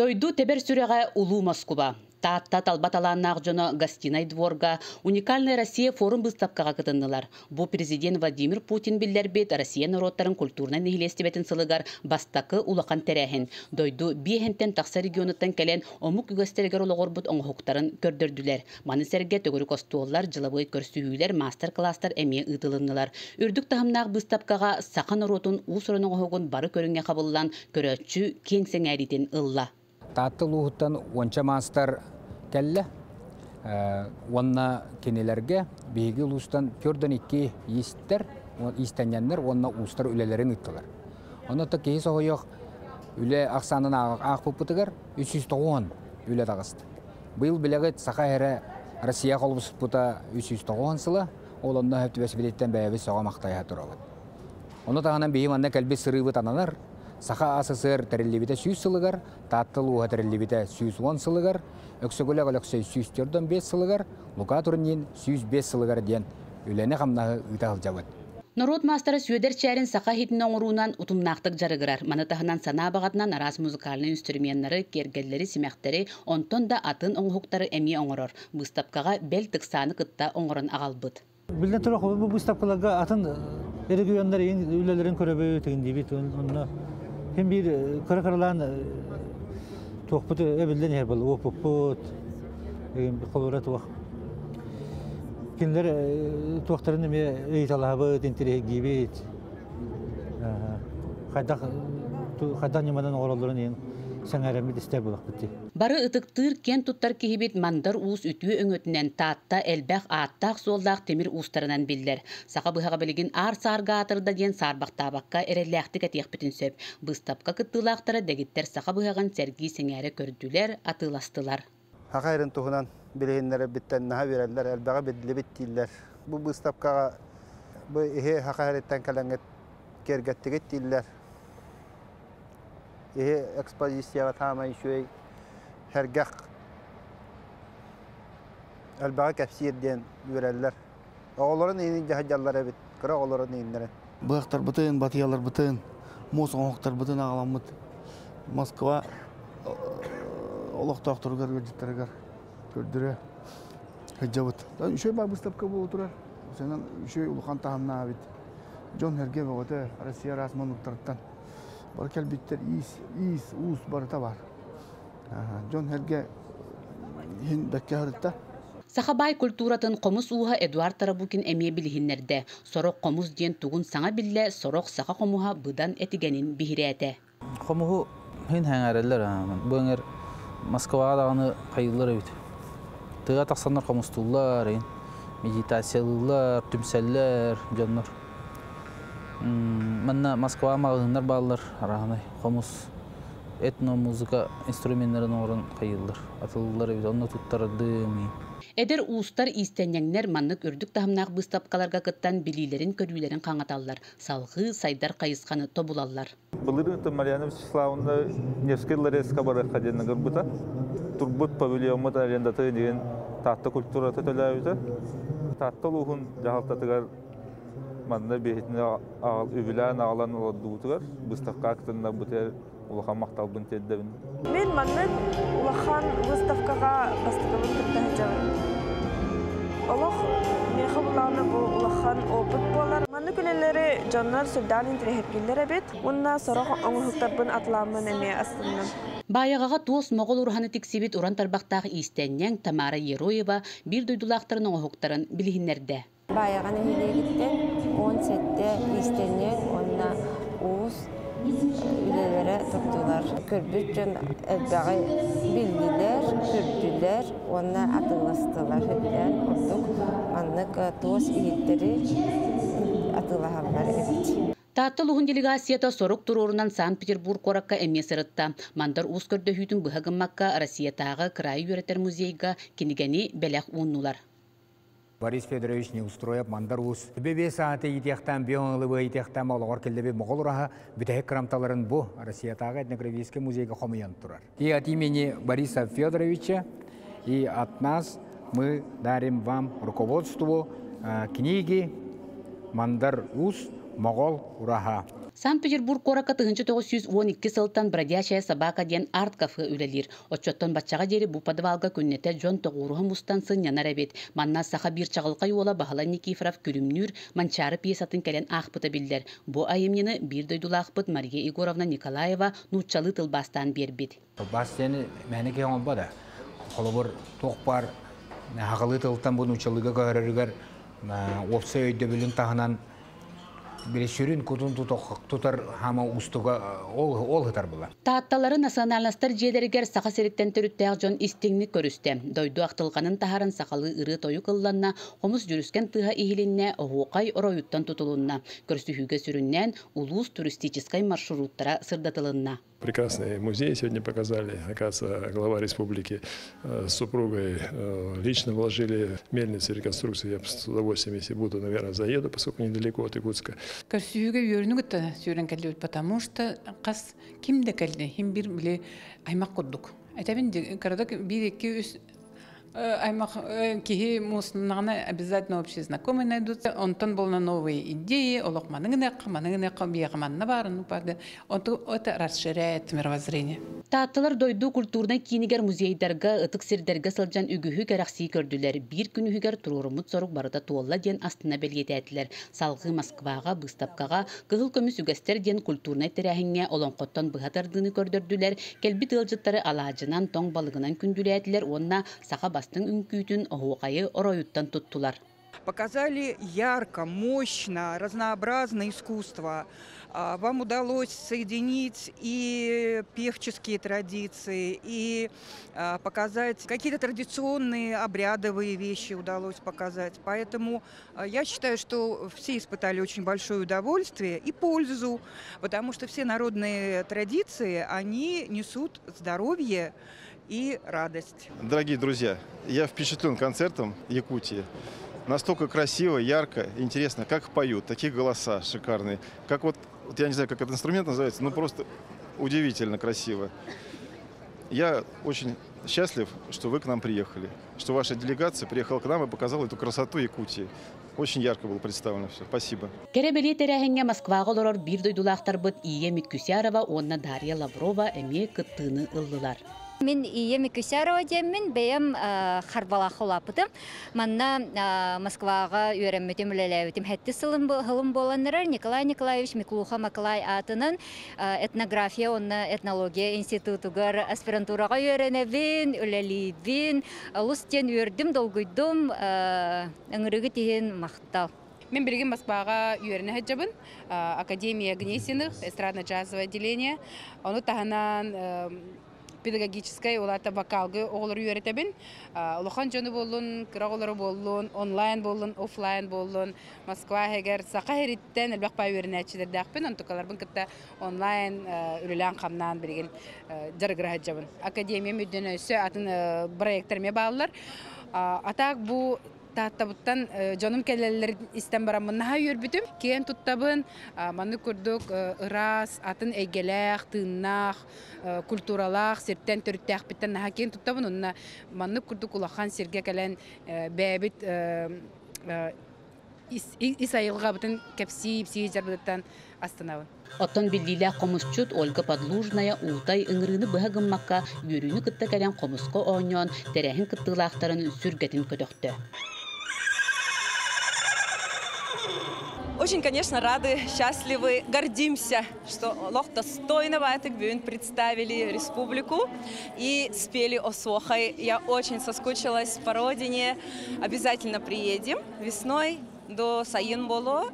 Дойду тебер сүрәгә улу Москва. Таатта талбат алааннаах жоно гостиной дворга уникальная Россия форум выставкаға кытыннылар. Бу президент Владимир Путин бит Россия народтарын культурна нихилестебетін сылыгар бастакы улақан тәрәхін. Дойду биехентен тақса регионыттан кәлен омук үгәстергер олығырбыт оңғуқтарын көрдірділер. Маны сәрге төгірі костуоллар, жылабой көрсүйілер, мастер-класстар әме ұтылыннылар. Үрдік тахымнаақ выставкаға сақан ротун усырының оғығын бары көрінге қабылдан көрөтчү кеңсен әритін ылла. Таатты луһуттан онча мастар кәлле. Онна кенелерге биги лустан көрдөн икки истер, истеннер, онна устар үлелерин ыттылар. Онна та кейс ойоқ үле ақсанын ақ пупутыгар 390 үле тағысты. Бұл білегет сақа әрі Россия қолбыс пута 390 сылы, ол онна хөптібәс билеттен бәйәбі соға мақтайға тұрабыд. Оны тағынан бейім анна кәлбі сырыбы тананар, Саха АССР тәреллебите сүйіз сылыгар, таттыл уға тәреллебите сүйіз он сылыгар, өксөгөлі ғалықсай сүйіз төрден бес сылыгар, лука турнин сүйіз бес сылыгар ден үләне қамнағы ұйтағыл жабыд. Народ мастары сүйедер чәрін сақа хитін оңыруынан ұтымнақтық жарығырар. Манытағынан сана бағатынан арас музыкальны инструменттары, кергеллері, семяқтары, онтон да атын оңғықтары әме оңырыр. Бұстапқаға бәл тықсаны қытта оңырын ағалбыд. Билден тұрақ бұл бұстапқаларға атын эрегиондар ең үлелерін көрөбі өтігін дейбет. Hem bir kara karalan en саңарамит истер булак. Бары ытыктыр кен туттар кихибит мандар уус үтүө өңөтүнен таатта элбэх ааттаах суолдаах темир уустарынан биллер. Сака быхага билигин ар саарга атырда диен саарбактаабакка эреллээхтик этиэхпитин сөп. Быстапка кыттылаактара дегиттер сака быхаган серги сеңээре көрдүлер, атыластылар. Хакайрын тухунан билигиннере биттен наха биреллер, элбэга бидли биттиллер. Бу быстапкага бу ихе хакайрыттан калангет кергеттигит тиллер. Elbağa kapsiyerden yöreller. Oğların inin jahajallar ebit. Kıra oğların inlere. Bıqtar bıtın, batıyalar bıtın. Mos oğuqtar bıtın ağlamıt. Moskva олох доктор көргөжүттөргөр көрдүрө хыжабыт үшөй бар выставка болуп турар сенен үшөй улухан таамна бит жон херге боготе россия бар келбиттер ис ис ус барыта бар жон херге хин бекке хырытта Сахабай культуратын комус уха Эдуард Тарабукин эмие билихиннерде. Сорок комус диен тугун саңа билле сорок саха комуха быдан этигенин бихирээте. Комуху хин хәңәрелләр Бұңыр Москвага даганы кайыллар бит. Тыга таксаннар комустуллар, медитациялылар, түмсәлләр, жоннор. Манна Москва мағындар балылар арағынай қомыс этно музыка инструменттарын орын қайылдар. Атылылар бит онны туттардым. Эдер уустар истеннеңнер маннык үрдүк тахымнаак быстапкаларга кыттан билилерин көрүүлерин каңаталлар. Салгы сайдар кайысканы тобулаллар. Былыры Марьяна Вячеславовна Невский Ларецка бары хаденна горбута. Турбут павильонмут арендаты деген татты культура төтөлөбүтө. Татты лухун жахалтатыгар манна бехитне агал үбүлән агалан олдуутугар выставка актында бутер улахан макталбын теддебин мен манны улахан выставкага бастыгыбын кыттахажабын олох меха буланы бу улахан опыт болар манны күнелери жоннор сүрдан интирехепкиллер эбит унна сорох оңухуктарбын атламын эме астыннан. Баяғаға туос моғол урханы тиксибит уран тарбақтағы истеннен Тамара Ероева бир дойдулақтарын оңохуктарын билихиннерде. Баяғаны хилегиттен 10 сетте истеннен онна уус үлелері тұрдылар. Көрбіт жон әлбәғі білділер, көрділер, онна атыластылар. Хөттен ордық маннык туос иеттері атылахалар эбит. Таатты лухун делегацията сорук турурунан Санкт-Петербург коракка эмне сырытта. Мандар уус көрдөһүтүн быһагыммакка Россиятағы край юретер музейга кинигени белек ууннулар. Борис Федорович не устрояп мандар уус. Бебе сааты итяхтан бионлы итяхтан олгор келдебе моғол ураха бүтәһек крамталарын бу Россиятағы этнографический музейга хомыян турар. И от имени Бориса Федоровича и от нас мы дарим вам руководству книги «Мандар ус» Моғол ураха. Санкт-Петербург корака 1912 сылтан бродячая собака ден арт кафе үлелир. Отчоттон батчаға дери бу подвалга күннете жон тоғуруха мустан сыньянар әбет. Манна саха бир чағылқа юола Бахала Никифоров күрімнүр манчары пьесатын кәлен ақпыты билдер. Бу айымнені бир дойдула ақпыт Мария Егоровна Николаева нучалы тылбастан бербит. Бастен мәне ке он бада. Холобор тоқпар хагылы тылтан бу нучалыга көрөрүгөр опса өйдө бүлүн тахынан бир сүрүн кутун тутар хама устуга ол ол хытар. Таатталары национальностар жиелеригер саха сериттен төрүттәк жон истиңни көрүстә. Дойду актылганын тахарын сакалы ыры тою кылланна, хомус жүрүскен тыга ихилинне оғуқай ороюттан тутулунна. Көрсүхүгө сүрүннән улус туристической маршруттара сырдатылынна. Прекрасный музей сегодня показали. Оказывается, глава республики э, с супругой э, лично вложили мельницы реконструкции. Я с удовольствием, если буду, наверное, заеду, поскольку недалеко от Иркутска. көрсүүгө үйөрүнүгүтта сүүрен кэллибит потому что кас кимде кэлди хим бир биле аймак курдук этебин кырдык бир аймак кихи муснагына обязательно общий знакомый найдутся онтон болна новые идеи олох маныгынек маныгынек биягаманна барын упады онто это расширяет мировоззрение Тааттылар дойду культурна кинигер музейдерга ытык сирдерге сылжан үгүхү керахси көрдүлер. Бир күнүгер турурумут сорук барыда туолла ден астына белгететилер. Салгы Москвага, Быстапкага, кыгыл көмүс үгестер ден культурна терәһиңе олонкоттон быхатардыны көрдөрдүлер. Келби тылжыттары алаажынан тоң балыгынан күндүләтилер. Онна саха бастың үңкүйтүн оһуокайы ороюттан туттулар. Показали ярко, мощно, разнообразное искусство. А, Вам удалось соединить и певческие традиции, и а, показать какие-то традиционные обрядовые вещи удалось показать. Поэтому а, я считаю, что все испытали очень большое удовольствие и пользу, потому что все народные традиции, они несут здоровье и радость. Дорогие друзья, я впечатлен концертом Якутии. Настолько красиво, ярко, интересно, как поют, такие голоса шикарные. Как вот, вот я не знаю, как этот инструмент называется, но просто удивительно красиво. Я очень счастлив, что вы к нам приехали, что ваша делегация приехала к нам и показала эту красоту Якутии. Очень ярко было представлено все. Спасибо. Керебели терәһиңе Москвага олорор бир дойдулаахтар быт Ие Миккүсярова, онна Дарья Лаврова эме кыттыны ыллылар. Мен ие Микүсярова деммин бэйэм харбалах олапытым. Манна а, Москвага үйрәмметем үлеләбитим. Хәтти сылым хылым боланнарар Николай Николаевич Миклуха Маклай атынан а, этнография, онна этнология институтугар аспирантурага үйрәнәбин, үлелибин. Лустен үйрдим, долгуйдум, ыңырыгы тиһин мактал. Мен бірге Москваға үйеріне хәджабын. Академия Гнесиных, эстрадно-джазовое отделение. Оны тағынан педагогической олата вокалгы оғылыр үйеретебін. Улахан жоны болын, кырағылары болын, онлайн болын, офлайн болын. Москва хегер сақа хериттен әлбәқ па үйеріне әчілерді ақпен, онтықаларбын кітті онлайн үлілән қамнан бірген жарғыры хәджабын. Академия мүддені өсі атын проекттерме бағылар. Атақ бұл тааттабыттан жонум келелер истен барамын наха үйөрбүтүм киен туттабын маны курдук ырас атын эйгелеах тыыннаах культуралаах сирттен төрүттәах биттен наха киен туттабын. Онна маны курдук улахан сирге келен бэбит ис айылга бытын кепси пси жарбыттан астанабын. Оттон комусчут Ольга Подлужная утай ыңырыны быһагыммакка үйрүнү кытта келен комуско ооньон терәһин кыттыылаахтарын сүргетин көтөктө. Очень, конечно, рады, счастливы, гордимся, что Лох достойно Вайтек Бюн представили республику и спели Осохой. Я очень соскучилась по родине. Обязательно приедем весной до Саинболо.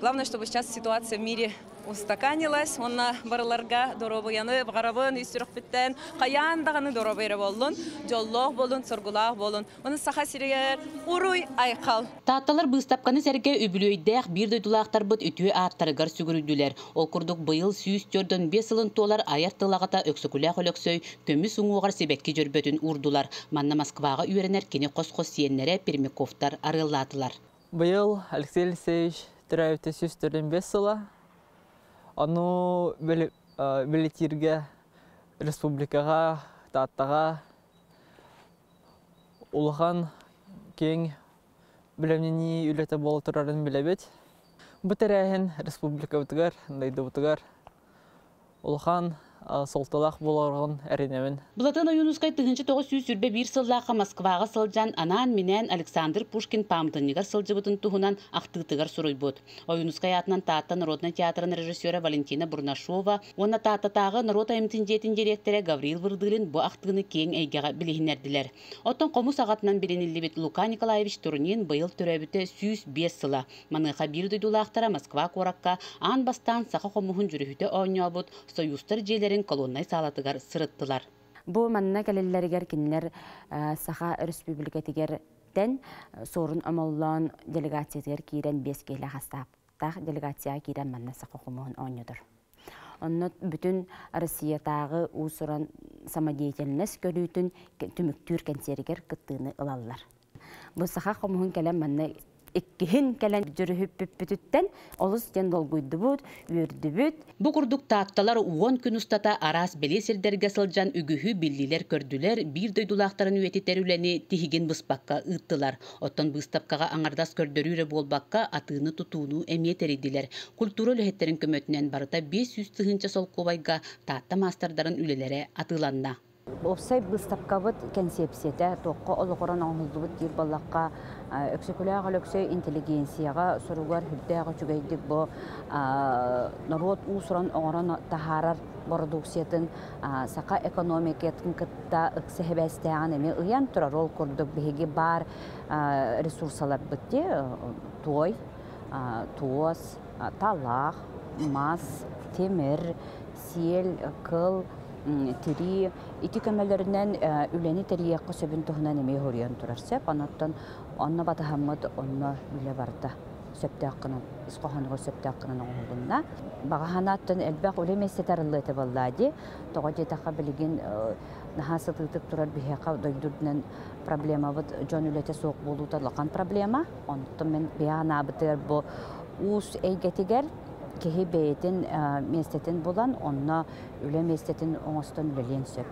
Главное, чтобы сейчас ситуация в мире устаканилась. Онна барыларга доробыяны барабын үсүрүк биттен каян даганы доробыйра болдун. Жоллох болдун, соргулах болдун. Оны саха сиригер уруй айкал. Таатталар быстапканы сәрге үбүлөйдәк бир дойдулаақтар бұт үтүе аттарыгар сүгүрүдүлер. Ол курдук быйыл сүйүс жөрдөн бес ылын толар аяр тылағата өксөкүләк өлөксөй көмүс уңуғар себекки жөрбөтүн урдулар. Манна Москвага үйренер кені қос-қос сиеннере пермиковтар арылатылар. Быйыл Алексей Алексеевич тирәүте сүстөрдөн бес сыла. Аны билетирге республикага, таттага улахан кең билемнени үлете болу турарын билебет. Бұтырәйін республика бұтығар, дайды бұтығар. Улхан солталақ боларғын әрінемін. Бұлатын ойынускай тұғыншы тоғы сүйіз сүрбе бір сыллаға Москваға сылжан анан менен Александр Пушкин памтынығар сылжыбытын тұғынан ақтығытығар сұрой бұд. Ойынускай атынан таатта Народный театрын режиссера Валентина Бурнашова, оны тааттатағы Народ аймтин директоры Гаврил Вырдылин бұ ақтығыны кең әйгеға білігінерділер. Оттан қомыс ағатынан беренілі Лука Николаевич Турунин бұйыл түрәбіті сүйіз бес сыла. Маныға бір дүйдулақтара Москва қораққа ан бастан сақа қомуғын жүріхіті ойнабыд, союзтар желерін колоннай салатыгар сырыттылар. Бу манна кәлелләргәр кинләр саха республика тигәр тән сорын амаллан делегациягәр кирен бес келе хастап. Тах делегация кирен манна саха хумын ойныдыр. Онны бүтүн Россиятагы усуран самодеятельность көрүтүн түмүктүр кенсеригер кыттыны ылаллар. Бу саха хумын кәләм манна иккиһин кэлэн жүрүһүппүттен олус ден долгуйдубут үөрдүбүт бу курдук таатталар уон күн устата арас белесердерге сылжан үгүһү биллилер көрдүлер бир дойдулаактарын үетитер үлени тихигин быспакка ыттылар. Оттон быстапкага аңардас көрдөрүүрө болбакка атыыны тутууну эмиетеридилер культура өлөһеттерин көмөтүнен барыта бес жүз тыгынча солкубайга таатта мастардарын үлелере атыланна Опсай быстапкабыт концепцията тоққа олықыран оңылдыбыт дейір балаққа өксекуляға löksөй интеллигенцияға сұруғар хүддәға чүгейдік бұ народ усуран оңыран тахарар продукциятын сақа экономикетін кытта ыксэхебәстәған эме ыян тұрар ол күрдік беге бар ресурсалар бітте той, туос, талақ, мас, темір, сел, кыл, тири ити көмөлөрүнөн үлени терияққа сөбүн туһунан эме хорион турар. Сеп анаттан онно батахаммат онно үле барда сөптәккынан исқоханыгы сөптәккынан оңулунна багаханаттан элбак эте баллади тога жетака билигин нахасы тытык турар бихека дойдурдунан проблема вот жон үлете соок болута лакан проблема. Онтон мен бианабытыр бу уус эйгетигер кеһи бэйэтин местетин булан онна үле местетин оңостон үлелен сөп.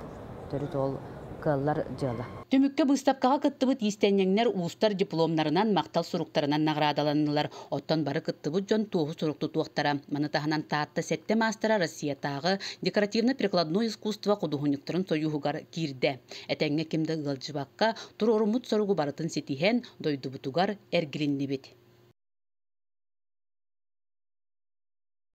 Төрүт ол кыллар жыла Түмүккө быстапкага кыттыбыт истеннеңнер уустар дипломнарынан мактал суруктарынан наградаланылар. Оттон бары кыттыбыт жон тууху сурукту туактара. Маны таханан таатта сетте мастера Россиятагы декоративно-прикладное искусство кудугунюктарын союхугар кирде. Этеңге кимде ылжыбакка турорумут соругу барытын сетиһен дойдубутугар эргилиннибит.